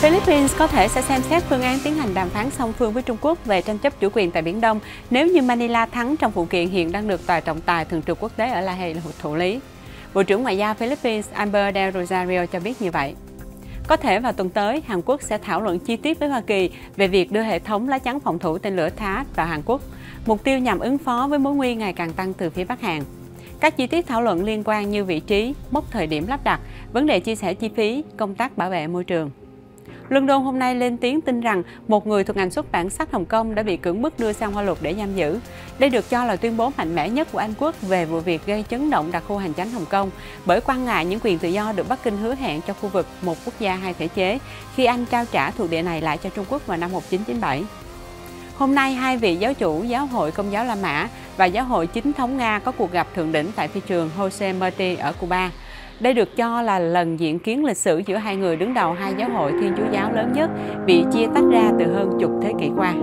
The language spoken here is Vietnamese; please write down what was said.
Philippines có thể sẽ xem xét phương án tiến hành đàm phán song phương với Trung Quốc về tranh chấp chủ quyền tại Biển Đông nếu như Manila thắng trong vụ kiện hiện đang được Tòa trọng tài thường trực quốc tế ở La Hay thụ lý. Bộ trưởng Ngoại giao Philippines Amber Del Rosario cho biết như vậy. Có thể vào tuần tới, Hàn Quốc sẽ thảo luận chi tiết với Hoa Kỳ về việc đưa hệ thống lá chắn phòng thủ tên lửa THAAD vào Hàn Quốc, mục tiêu nhằm ứng phó với mối nguy ngày càng tăng từ phía Bắc Hàn. Các chi tiết thảo luận liên quan như vị trí, mốc thời điểm lắp đặt, vấn đề chia sẻ chi phí, công tác bảo vệ môi trường. London hôm nay lên tiếng tin rằng một người thuộc ngành xuất bản sách Hồng Kông đã bị cưỡng bức đưa sang Hoa Lục để giam giữ. Đây được cho là tuyên bố mạnh mẽ nhất của Anh Quốc về vụ việc gây chấn động đặc khu hành chánh Hồng Kông bởi quan ngại những quyền tự do được Bắc Kinh hứa hẹn cho khu vực một quốc gia hai thể chế khi Anh trao trả thuộc địa này lại cho Trung Quốc vào năm 1997. Hôm nay, hai vị giáo chủ Giáo hội Công giáo La Mã và Giáo hội Chính thống Nga có cuộc gặp thượng đỉnh tại phi trường Jose Marti ở Cuba. Đây được cho là lần diễn kiến lịch sử giữa hai người đứng đầu hai giáo hội Thiên Chúa giáo lớn nhất, bị chia tách ra từ hơn chục thế kỷ qua.